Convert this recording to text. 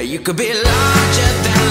You could be larger than